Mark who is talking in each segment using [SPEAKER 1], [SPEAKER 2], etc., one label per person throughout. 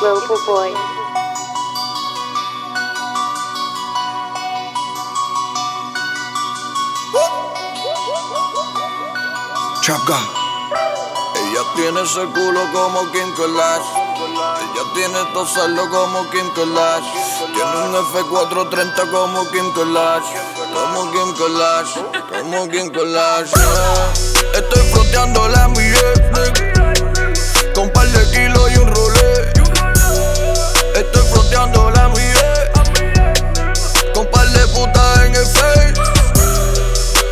[SPEAKER 1] Global.
[SPEAKER 2] Ella tiene ese culo como Kim Kardashian. Ella tiene tosarlo como Kim Kardashian. Tiene un F430 como Kim Kardashian. Como Kim Kardashian. Como Kim Kardashian. Estoy froteando la mi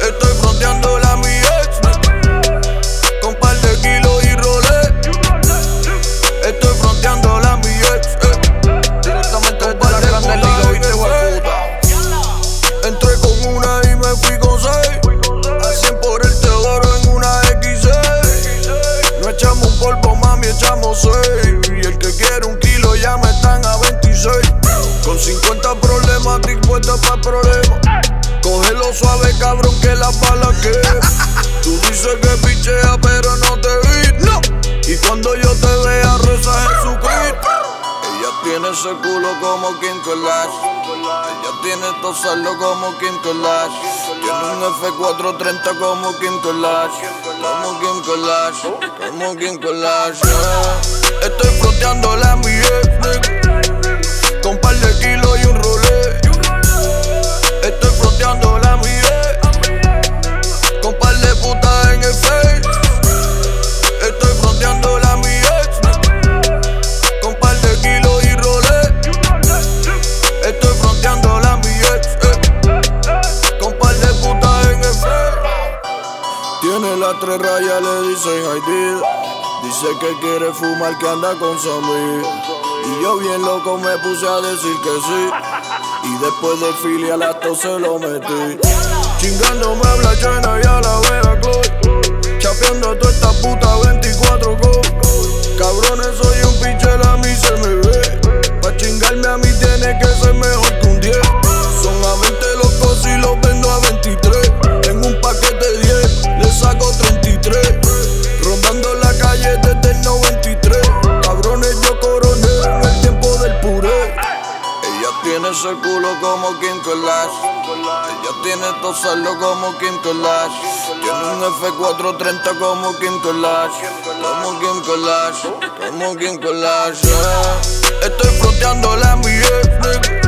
[SPEAKER 2] Estoy fronteando la mi ex. Con par de kilos y rolé. Estoy fronteando la mi ex. eh. Directamente desde la grande liga, viste, hueputa. Entré con una y me fui con seis. A 100 por el teodoro en una X6. No echamos un polvo, mami, echamos seis. Y el que quiere un kilo ya me están a 26. Con 50 problemas, dispuesta pa' problemas. Suave, cabrón, que la bala que. Tú dices que pichea, pero no te vi. No. Y cuando yo te vea, reza Jesucristo. Ella tiene ese culo como Kim Kardashian. Ella tiene tosarlo como Kim Kardashian. Tiene un F430 como Kim Kardashian. Como Kim Kardashian. Como Kim Kardashian. Estoy froteando la Tiene las tres rayas, le dicen Haití. Dice que quiere fumar, que anda con amigo. Y yo bien loco me puse a decir que sí. Y después de filial acto se lo metí. Chingando me habla llena y a la vea Chloe. Chapeando a toda esta puta 24 con. Cabrones, soy un pichel, a mí se me ve. Pa' chingarme a mí tiene que ese culo como Kim Kardashian. Ella tiene tosarlo como Kim Kardashian. Tiene un F430 como Kim Kardashian. Como Kim Kardashian. Como Kim Kardashian. Estoy froteando la mi.